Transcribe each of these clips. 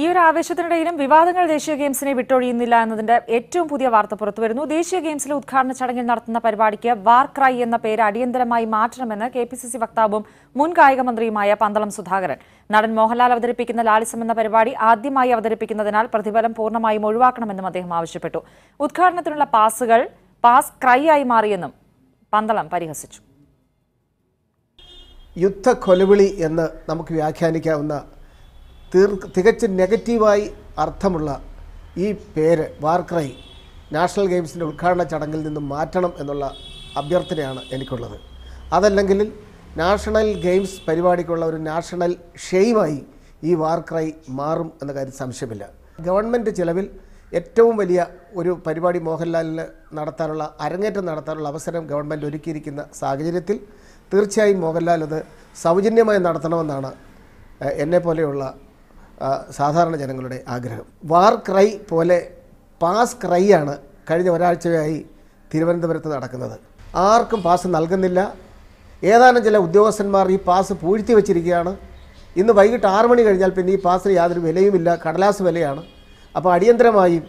ഈ ഒരു ആവേശത്തിനിടയിലും വിവാദങ്ങൾ ദേശീയ ഗെയിംസിനെ വിട്ടൊഴിയുന്നില്ല എന്നതിന്റെ ഏറ്റവും പുതിയ വാർത്ത പുറത്തുവരുന്നു. ദേശീയ ഗെയിംസിലെ ഉദ്ഘാടന ചടങ്ങിൽ നടത്തുന്ന പരിപാടിക്ക് വാർക്രൈ എന്ന പേര് അടിയന്തരമായി മാറ്റണമെന്ന് കെ പി സി സി വക്താവും മുൻ കായിക മന്ത്രിയുമായ പന്തളം സുധാകരൻ. നടൻ മോഹൻലാൽ അവതരിപ്പിക്കുന്ന ലാലിസം എന്ന പരിപാടി ആദ്യമായി അവതരിപ്പിക്കുന്നതിനാൽ പ്രതിഫലം പൂർണമായും ഒഴിവാക്കണമെന്നും അദ്ദേഹം ആവശ്യപ്പെട്ടു. ഉദ്ഘാടനത്തിനുള്ള പാസുകൾ പാസ് ക്രൈ ആയി മാറിയെന്നും പന്തളം പരിഹസിച്ചു. യുദ്ധ കൊലവിളി എന്ന് നമുക്ക് വ്യാഖ്യാനിക്കാവുന്ന തികച്ചും നെഗറ്റീവായി അർത്ഥമുള്ള ഈ പേര് വാർക്രൈ നാഷണൽ ഗെയിംസിന്റെ ഉദ്ഘാടന ചടങ്ങിൽ നിന്നും മാറ്റണം എന്നുള്ള അഭ്യർത്ഥനയാണ് എനിക്കുള്ളത്. അതല്ലെങ്കിൽ നാഷണൽ ഗെയിംസ് പരിപാടിക്കുള്ള ഒരു നാഷണൽ ഷെയിമായി ഈ വാർക്രൈ മാറും എന്ന കാര്യം സംശയമില്ല. ഗവൺമെന്റ് ചിലവിൽ ഏറ്റവും വലിയ ഒരു പരിപാടി മോഹൻലാലിന് നടത്താനുള്ള അരങ്ങേറ്റം നടത്താനുള്ള അവസരം ഗവൺമെന്റ് ഒരുക്കിയിരിക്കുന്ന സാഹചര്യത്തിൽ തീർച്ചയായും മോഹൻലാൽ അത് സൗജന്യമായി നടത്തണമെന്നാണ് എന്നെ എന്നെപ്പോലെയുള്ള ആ, സാധാരണ ജനങ്ങളുടെ ആഗ്രഹം. വാർ ക്രൈ പോലെ പാസ് ക്രൈ ആണ് കഴിഞ്ഞ ഒരാഴ്ചയായി തിരുവനന്തപുരത്ത് നടക്കുന്നത്. ആർക്കും പാസ് നൽകുന്നില്ല. ഏതാനും ചില ഉദ്യോഗസ്ഥന്മാർ ഈ പാസ് പൂഴ്ത്തി വച്ചിരിക്കുകയാണ്. ഇന്ന് വൈകിട്ട് ആറ് മണി കഴിഞ്ഞാൽ പിന്നെ ഈ പാസിന് യാതൊരു വിലയുമില്ല. കടലാസ് വിലയാണ്. അപ്പോൾ അടിയന്തരമായി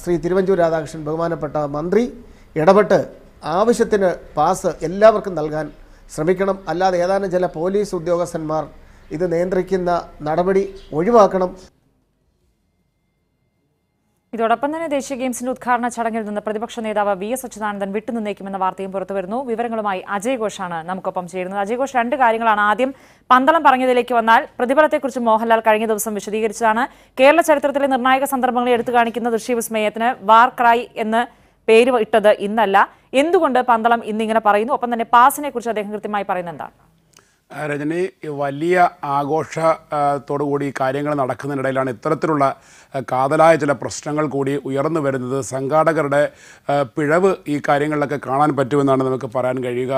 ശ്രീ തിരുവഞ്ചൂർ രാധാകൃഷ്ണൻ ബഹുമാനപ്പെട്ട മന്ത്രി ഇടപെട്ട് ആവശ്യത്തിന് പാസ് എല്ലാവർക്കും നൽകാൻ ശ്രമിക്കണം. അല്ലാതെ ഏതാനും ചില പോലീസ് ഉദ്യോഗസ്ഥന്മാർ ഇത് നിയന്ത്രിക്കുന്ന നടപടി ഒഴിവാക്കണം. ഇതോടൊപ്പം തന്നെ ദേശീയ ഗെയിംസിന്റെ ഉദ്ഘാടന ചടങ്ങിൽ നിന്ന് പ്രതിപക്ഷ നേതാവ് വി എസ് അച്യുതാനന്ദൻ വിട്ടുനിന്നേക്കുമെന്ന വാർത്തയും പുറത്തുവരുന്നു വിവരങ്ങളുമായി അജയ് ഘോഷാണ് നമുക്കൊപ്പം ചേരുന്നത്. അജയ് ഘോഷ് രണ്ട് കാര്യങ്ങളാണ് ആദ്യം. പന്തളം പറഞ്ഞതിലേക്ക് വന്നാൽ പ്രതിഫലത്തെക്കുറിച്ച് മോഹൻലാൽ കഴിഞ്ഞ ദിവസം വിശദീകരിച്ചതാണ്. കേരള ചരിത്രത്തിലെ നിർണായക സന്ദർഭങ്ങളെ എടുത്തു കാണിക്കുന്ന ദൃശ്യവിസ്മയത്തിന് വാർ ക്രൈ എന്ന് പേര് ഇട്ടത് ഇന്നല്ല. എന്തുകൊണ്ട് പന്തളം ഇന്നിങ്ങനെ പറയുന്നു? ഒപ്പം തന്നെ പാസിനെ കുറിച്ച് അദ്ദേഹം കൃത്യമായി പറയുന്നത് എന്താണ്? രജനി വലിയ ആഘോഷത്തോടുകൂടി കാര്യങ്ങൾ നടക്കുന്നതിനിടയിലാണ് ഇത്തരത്തിലുള്ള കാതലായ ചില പ്രശ്നങ്ങൾ കൂടി ഉയർന്നു വരുന്നത്. സംഘാടകരുടെ പിഴവ് ഈ കാര്യങ്ങളിലൊക്കെ കാണാൻ പറ്റുമെന്നാണ് നമുക്ക് പറയാൻ കഴിയുക.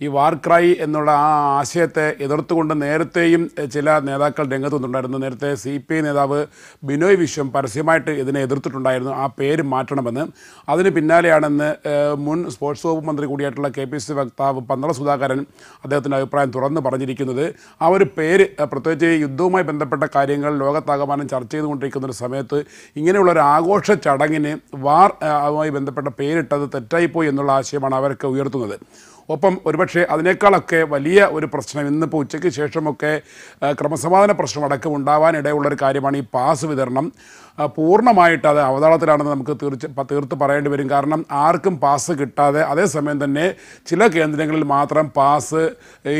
ഈ വാർക്രൈ എന്നുള്ള ആ ആശയത്തെ എതിർത്തുകൊണ്ട് നേരത്തെയും ചില നേതാക്കൾ രംഗത്ത് വന്നിട്ടുണ്ടായിരുന്നു നേരത്തെ സി പി ഐ നേതാവ് ബിനോയ് വിശ്വം പരസ്യമായിട്ട് ഇതിനെ എതിർത്തിട്ടുണ്ടായിരുന്നു. ആ പേര് മാറ്റണമെന്ന്. അതിന് പിന്നാലെയാണെന്ന് മുൻ സ്പോർട്സ് വകുപ്പ് മന്ത്രി കൂടിയായിട്ടുള്ള കെ പി സി വക്താവ് പന്തള സുധാകരൻ അദ്ദേഹത്തിന്റെ അഭിപ്രായം തുറന്ന് പറഞ്ഞിരിക്കുന്നത്. ആ ഒരു പേര് പ്രത്യേകിച്ച് യുദ്ധവുമായി ബന്ധപ്പെട്ട കാര്യങ്ങൾ ലോകത്താകമാനം ചർച്ച ചെയ്തുകൊണ്ടിരിക്കുന്ന ഒരു സമയത്ത് ഇങ്ങനെയുള്ള ഒരു ആഘോഷ ചടങ്ങിന് വാർ അതുമായി ബന്ധപ്പെട്ട പേരിട്ടത് തെറ്റായിപ്പോയി എന്നുള്ള ആശയമാണ് അവരൊക്കെ ഉയർത്തുന്നത്. ഒപ്പം ഒരുപക്ഷെ അതിനേക്കാളൊക്കെ വലിയ ഒരു പ്രശ്നം ഇന്നിപ്പോൾ ഉച്ചയ്ക്ക് ശേഷമൊക്കെ ക്രമസമാധാന പ്രശ്നം അടക്കം ഉണ്ടാവാനിടയുള്ളൊരു കാര്യമാണ് ഈ പാസ് വിതരണം. പൂർണമായിട്ട് അത് അവതാളത്തിലാണെന്ന് നമുക്ക് തീർച്ച തീർത്ത് പറയേണ്ടി വരും. കാരണം ആർക്കും പാസ് കിട്ടാതെ അതേസമയം തന്നെ ചില കേന്ദ്രങ്ങളിൽ മാത്രം പാസ്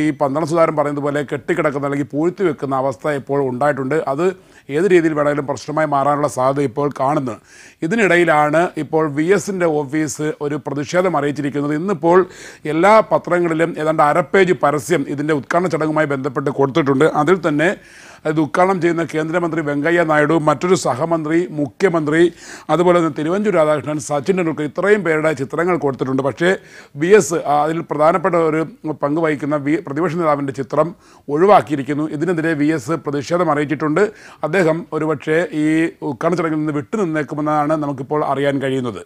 ഈ പന്തളം സുധാരൻ പറയുന്നത് പോലെ കെട്ടിക്കിടക്കുന്ന അല്ലെങ്കിൽ പൂഴ്ത്തി വെക്കുന്ന അവസ്ഥ ഇപ്പോൾ ഉണ്ടായിട്ടുണ്ട്. അത് ഏത് രീതിയിൽ വേണമെങ്കിലും പ്രശ്നമായി മാറാനുള്ള സാധ്യത ഇപ്പോൾ കാണുന്നു. ഇതിനിടയിലാണ് ഇപ്പോൾ വി എസിന്റെ ഓഫീസ് ഒരു പ്രതിഷേധം അറിയിച്ചിരിക്കുന്നത്. ഇന്നിപ്പോൾ എല്ലാ പത്രങ്ങളിലും ഏതാണ്ട് അരപ്പേജ് പേജ് പരസ്യം ഇതിന്റെ ഉദ്ഘാടന ചടങ്ങുമായി ബന്ധപ്പെട്ട് കൊടുത്തിട്ടുണ്ട്. അതിൽ തന്നെ ഇത് ഉദ്ഘാടനം ചെയ്യുന്ന കേന്ദ്രമന്ത്രി വെങ്കയ്യ നായിഡു മറ്റൊരു സഹമന്ത്രി മുഖ്യമന്ത്രി അതുപോലെ തന്നെ തിരുവഞ്ചൂർ രാധാകൃഷ്ണൻ സച്ചിൻ ടെണ്ടുൽക്കർ ഇത്രയും പേരുടെ ചിത്രങ്ങൾ കൊടുത്തിട്ടുണ്ട്. പക്ഷേ വി എസ് അതിൽ പ്രധാനപ്പെട്ട ഒരു പങ്ക് വഹിക്കുന്ന വി പ്രതിപക്ഷ നേതാവിന്റെ ചിത്രം ഒഴിവാക്കിയിരിക്കുന്നു. ഇതിനെതിരെ വി എസ് പ്രതിഷേധം അറിയിച്ചിട്ടുണ്ട്. അദ്ദേഹം ഒരുപക്ഷേ ഈ ഉദ്ഘാടന ചടങ്ങിൽ നിന്ന് വിട്ടുനിന്നേക്കുമെന്നാണ് നമുക്കിപ്പോൾ അറിയാൻ കഴിയുന്നത്.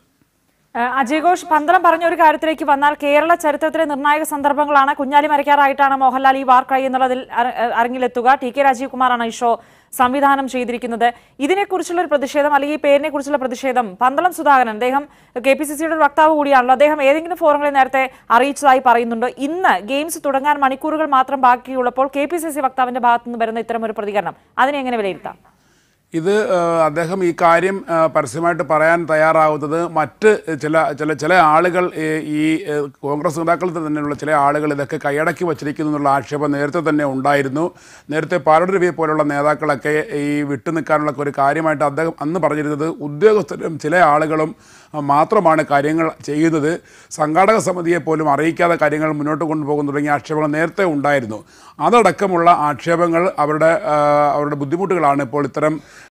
ഏഹ് അജയ് ഘോഷ് പന്തളം പറഞ്ഞ ഒരു കാര്യത്തിലേക്ക് വന്നാൽ കേരള ചരിത്രത്തിലെ നിർണായക സന്ദർഭങ്ങളാണ്. കുഞ്ഞാലി മരക്കാറായിട്ടാണ് മോഹൻലാൽ ഈ വാർക്കായി എന്നുള്ളതിൽ അര- അരങ്ങിലെത്തുക. ടി കെ രാജീവ് കുമാറാണ് ഈ ഷോ സംവിധാനം ചെയ്തിരിക്കുന്നത്. ഇതിനെക്കുറിച്ചുള്ള ഒരു പ്രതിഷേധം അല്ലെങ്കിൽ ഈ പേരിനെ കുറിച്ചുള്ള പ്രതിഷേധം പന്തളം സുധാകരൻ അദ്ദേഹം കെ പി സി സിയുടെ വക്താവ് കൂടിയാണല്ലോ. അദ്ദേഹം ഏതെങ്കിലും ഫോറങ്ങളിൽ നേരത്തെ അറിയിച്ചതായി പറയുന്നുണ്ട്. ഇന്ന് ഗെയിംസ് തുടങ്ങാൻ മണിക്കൂറുകൾ മാത്രം ബാക്കിയുള്ളപ്പോൾ കെ പി സി സി വക്താവിന്റെ ഭാഗത്തുനിന്ന് വരുന്ന ഇത്തരം ഒരു പ്രതികരണം. അതിനെ എങ്ങനെ വിലയിരുത്താം? ഇത് അദ്ദേഹം ഈ കാര്യം പരസ്യമായിട്ട് പറയാൻ തയ്യാറാവുന്നത് മറ്റ് ചില ചില ചില ആളുകൾ ഈ കോൺഗ്രസ് നേതാക്കൾ തന്നെയുള്ള ചില ആളുകൾ ഇതൊക്കെ കൈയടക്കി വച്ചിരിക്കുന്നു എന്നുള്ള ആക്ഷേപം നേരത്തെ തന്നെ ഉണ്ടായിരുന്നു. നേരത്തെ പാലോട് രവിയെ പോലുള്ള നേതാക്കളൊക്കെ ഈ വിട്ടുനിൽക്കാനുള്ള ഒരു കാര്യമായിട്ട് അദ്ദേഹം അന്ന് പറഞ്ഞിരുന്നത് ഉദ്യോഗസ്ഥരും ചില ആളുകളും മാത്രമാണ് കാര്യങ്ങൾ ചെയ്യുന്നത് സംഘാടക സമിതിയെ പോലും അറിയിക്കാതെ കാര്യങ്ങൾ മുന്നോട്ട് കൊണ്ടുപോകുന്നു തുടങ്ങിയ ആക്ഷേപങ്ങൾ നേരത്തെ ഉണ്ടായിരുന്നു. അതടക്കമുള്ള ആക്ഷേപങ്ങൾ അവരുടെ അവരുടെ ബുദ്ധിമുട്ടുകളാണ് ഇപ്പോൾ ഇത്തരം